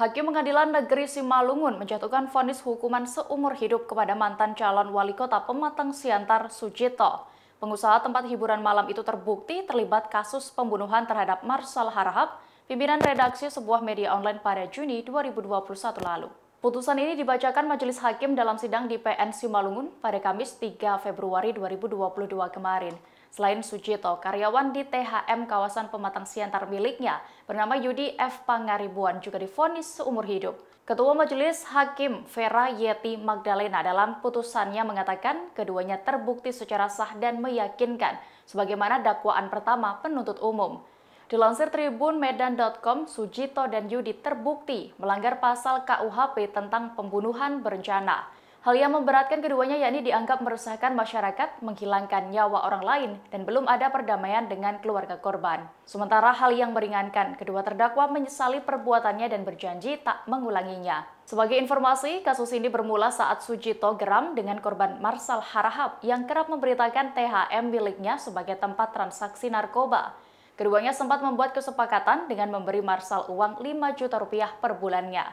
Hakim Pengadilan Negeri Simalungun menjatuhkan vonis hukuman seumur hidup kepada mantan calon wali kota Pematang Siantar Sujito. Pengusaha tempat hiburan malam itu terbukti terlibat kasus pembunuhan terhadap Marsal Harahap, pimpinan redaksi sebuah media online pada Juni 2021 lalu. Putusan ini dibacakan Majelis Hakim dalam sidang di PN Simalungun pada Kamis 3 Februari 2022 kemarin. Selain Sujito, karyawan di THM kawasan Pematang Siantar miliknya bernama Yudi F. Pangaribuan juga difonis seumur hidup. Ketua Majelis Hakim Vera Yeti Magdalena dalam putusannya mengatakan keduanya terbukti secara sah dan meyakinkan sebagaimana dakwaan pertama penuntut umum. Dilansir Tribun Medan.com, Sujito dan Yudi terbukti melanggar pasal KUHP tentang pembunuhan berencana. Hal yang memberatkan keduanya yakni dianggap meresahkan masyarakat, menghilangkan nyawa orang lain, dan belum ada perdamaian dengan keluarga korban. Sementara hal yang meringankan, kedua terdakwa menyesali perbuatannya dan berjanji tak mengulanginya. Sebagai informasi, kasus ini bermula saat Sujito geram dengan korban Marsal Harahap yang kerap memberitakan THM miliknya sebagai tempat transaksi narkoba. Keduanya sempat membuat kesepakatan dengan memberi Marsal uang 5 juta rupiah per bulannya.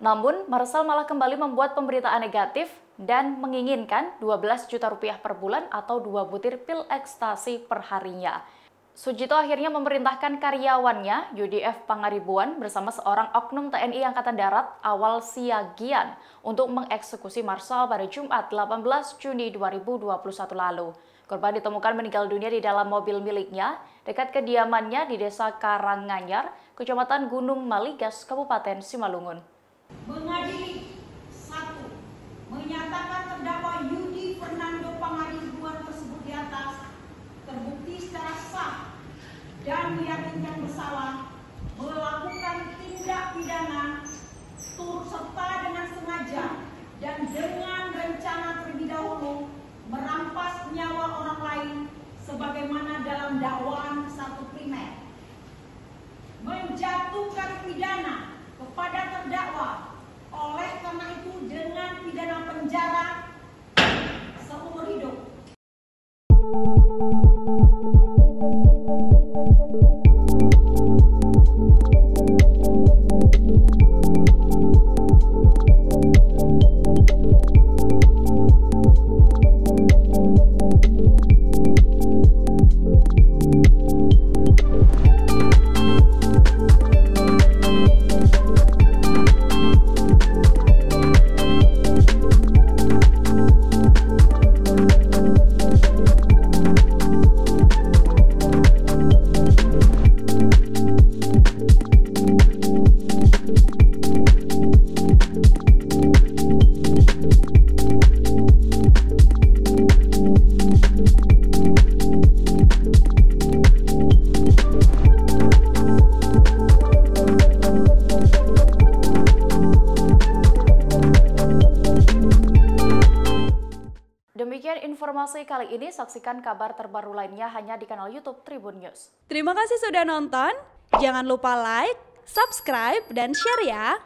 Namun, Marcel malah kembali membuat pemberitaan negatif dan menginginkan 12 juta rupiah per bulan atau dua butir pil ekstasi per harinya. Sujito akhirnya memerintahkan karyawannya, UDF Pangaribuan, bersama seorang oknum TNI Angkatan Darat awal Siagian untuk mengeksekusi Marcel pada Jumat 18 Juni 2021 lalu. Korban ditemukan meninggal dunia di dalam mobil miliknya dekat kediamannya di Desa Karanganyar, Kecamatan Gunung Maligas, Kabupaten Simalungun mengadili satu menyatakan terdakwa Yudi Fernando Pangaribuan tersebut di atas terbukti secara sah dan meyakinkan bersalah melakukan tindak pidana turut serta dengan sengaja dan dengan rencana terlebih dahulu merampas nyawa orang lain sebagaimana dalam dakwaan satu primer menjatuhkan pidana kepada terdakwa oleh karena itu dengan pidana penjara seumur hidup. Informasi kali ini, saksikan kabar terbaru lainnya hanya di kanal YouTube Tribun News. Terima kasih sudah nonton. Jangan lupa like, subscribe, dan share ya.